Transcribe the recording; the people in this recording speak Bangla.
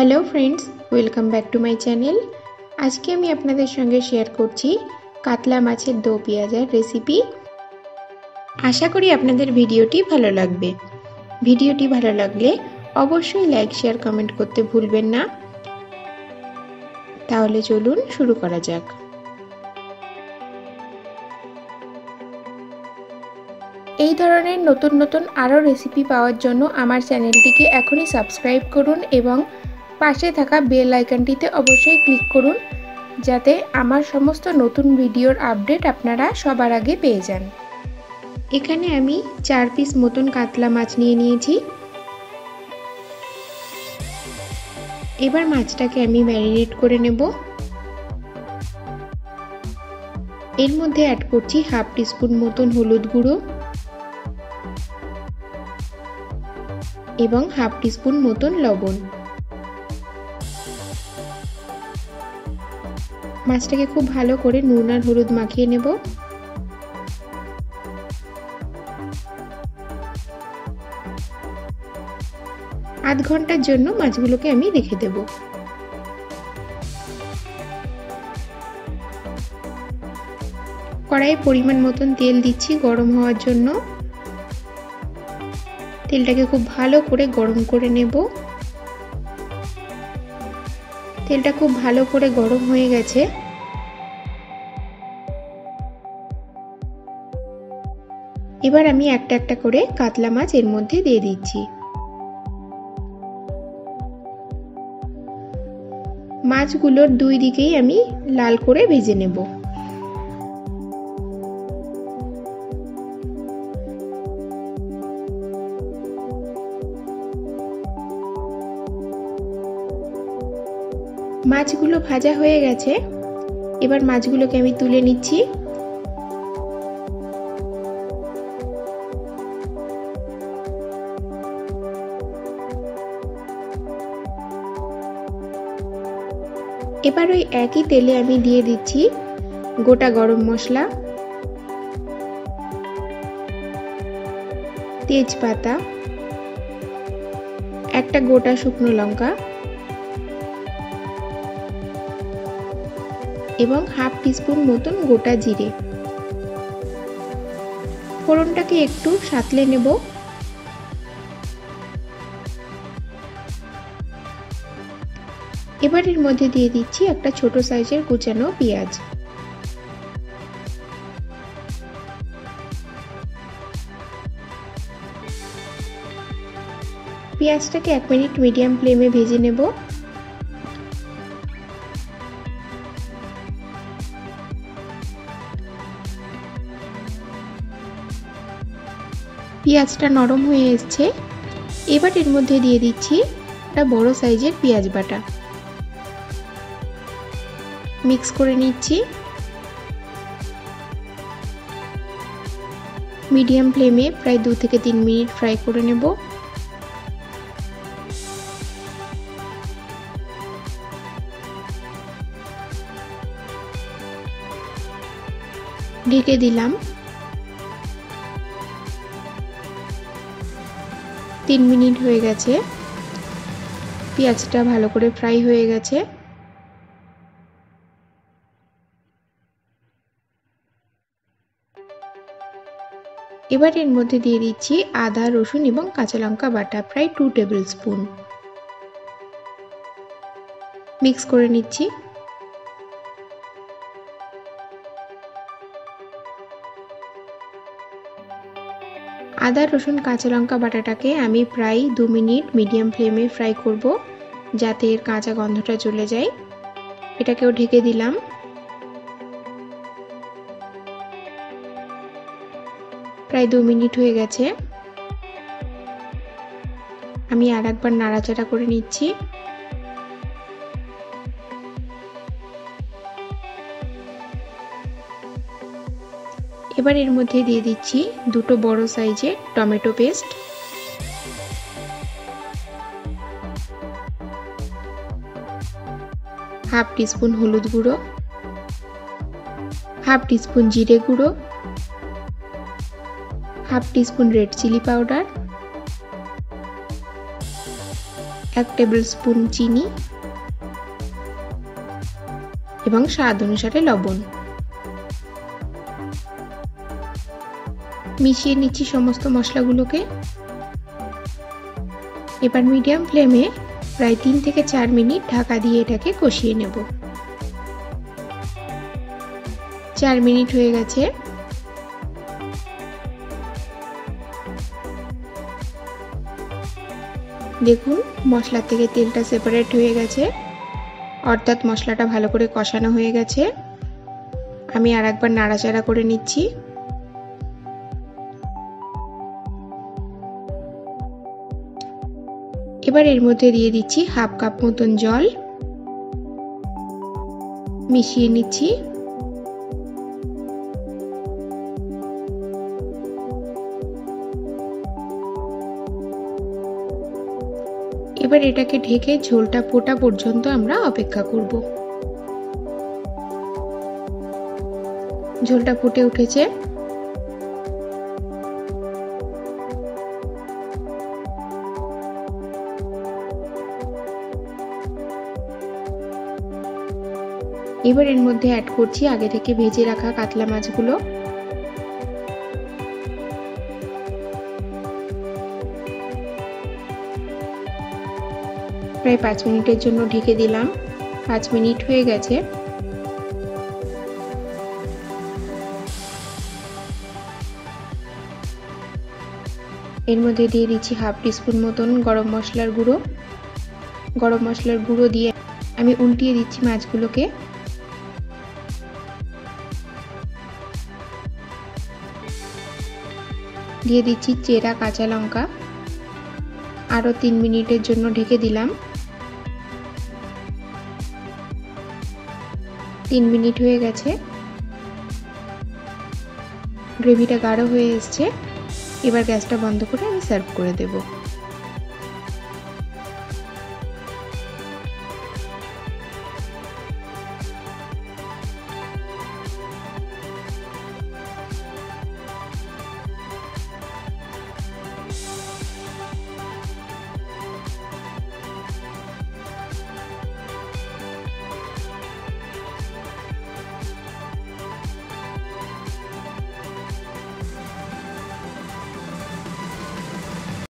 Hello friends welcome back to my channel আজকে আমি আপনাদের সঙ্গে শেয়ার করছি কাতলা মাছের দো পেঁয়াজের রেসিপি আশা করি আপনাদের ভিডিওটি ভালো লাগবে। ভিডিওটি ভালো লাগলে অবশ্যই লাইক শেয়ার কমেন্ট করতে ভুলবেন না। তাহলে চলুন শুরু করা যাক। এই ধরনের নতুন নতুন আরও রেসিপি পাওয়ার জন্য আমার চ্যানেলটিকে এখনই সাবস্ক্রাইব করুন এবং পাশে থাকা বেল আইকনটিতে অবশ্যই ক্লিক করুন, যাতে আমার সমস্ত নতুন ভিডিওর আপডেট আপনারা সবার আগে পেয়ে যান। এখানে আমি চার পিস মতন কাতলা মাছ নিয়ে নিয়েছি। এবার মাছটাকে আমি ম্যারিনেট করে নেব। এর মধ্যে অ্যাড করছি হাফ টিস্পুন মতন হলুদ গুঁড়ো। এবং হাফ টিস্পুন মতন লবণ। মাছটাকে খুব ভালো করে নুন আর হলুদ মাখিয়ে নেব। আধ ঘণ্টার জন্য মাছগুলোকে আমি রেখে দেব। কড়াইয়ে পরিমাণ মতন তেল দিচ্ছি গরম হওয়ার জন্য। তেলটাকে খুব ভালো করে গরম করে নেব। তেলটা খুব ভালো করে গরম হয়ে গেছে। এবার আমি একটা একটা করে কাতলা মাছ এর মধ্যে দিয়ে দিচ্ছি। মাছগুলোর দুই দিকেই আমি লাল করে ভেজে নেব। মাছগুলো ভাজা হয়ে গেছে। এবার মাছগুলোকে আমি তুলে নিচ্ছি। এবার ওই একই তেলে আমি দিয়ে দিচ্ছি গোটা গরম মশলা, তেজপাতা, একটা গোটা শুকনো লঙ্কা। এবং হাফ টিস্পুন মতন গোটা জিরে। ফোড়নটাকে একটু সাতলে নেব। এবার এর মধ্যে দিয়ে দিচ্ছি একটা ছোট সাইজের কুচানো পেঁয়াজ। পেঁয়াজটাকে এক মিনিট মিডিয়াম ফ্লেমে ভেজে নেব। পেঁয়াজটা নরম হয়ে এসছে। এবার এর মধ্যে দিয়ে দিচ্ছি একটা বড় সাইজের পেঁয়াজ বাটা। মিক্স করে নিচ্ছি। মিডিয়াম ফ্লেমে প্রায় দু থেকে তিন মিনিট ফ্রাই করে নেব। ঢেকে দিলাম। তিন মিনিট হয়ে গেছে। পেঁয়াজটা ভালো করে ফ্রাই হয়ে গেছে। এবার এর মধ্যে দিয়ে দিচ্ছি আদা, রসুন এবং কাঁচা লঙ্কা বাটা, প্রায় টু টেবিল স্পুন মিক্স করে নিচ্ছি। আদা, রসুন, কাঁচা লঙ্কা বাটাটাকে আমি প্রায় দু মিনিট মিডিয়াম ফ্লেমে ফ্রাই করব, যাতে এর কাঁচা গন্ধটা চলে যায়। এটাকেও ঢেকে দিলাম। প্রায় দু মিনিট হয়ে গেছে। আমি আর একবার নাড়াচাড়া করে নিচ্ছি। এবার এর মধ্যে দিয়ে দিচ্ছি দুটো বড় সাইজের টমেটো পেস্ট। হাফ টিস্পুন হলুদ গুঁড়ো। হাফ টিস্পুন জিরে গুঁড়ো। Half teaspoon red chilli powder. এক টেবিল স্পুন চিনি। এবং স্বাদ অনুসারে লবণ। মিশিয়ে নিচ্ছি সমস্ত মশলাগুলোকে। এবার মিডিয়াম ফ্লেমে প্রায় তিন থেকে চার মিনিট ঢাকা দিয়ে এটাকে কষিয়ে নেব। চার মিনিট হয়ে গেছে। দেখুন, মশলার থেকে তেলটা সেপারেট হয়ে গেছে। অর্থাৎ মশলাটা ভালো করে কষানো হয়ে গেছে। আমি আর একবার নাড়াচাড়া করে নিচ্ছি। এবার এর মধ্যে দিয়ে দিচ্ছি হাফ কাপ মতন জল। মিশিয়ে নিচ্ছি। এবার এটাকে ঢেকে ঝোলটা ফোটা পর্যন্ত আমরা অপেক্ষা করব। ঝোলটা ফুটে উঠেছে। এবার এর মধ্যে অ্যাড করছি আগে থেকে ভেজে রাখা কাতলা মাছগুলো। প্রায় পাঁচ মিনিটের জন্য ঢেকে দিলাম। পাঁচ মিনিট হয়ে গেছে। এর মধ্যে দিয়ে দিচ্ছি হাফ টিস্পুন মতন গরম মশলার গুঁড়ো। গরম মশলার গুঁড়ো দিয়ে আমি উল্টিয়ে দিচ্ছি মাছগুলোকে। দিয়ে দিচ্ছি চেরা কাঁচা লঙ্কা। আরও তিন মিনিটের জন্য ঢেকে দিলাম। তিন মিনিট হয়ে গেছে। গ্রেভিটা গাঢ় হয়ে এসছে। এবার গ্যাসটা বন্ধ করে আমি সার্ভ করে দেবো।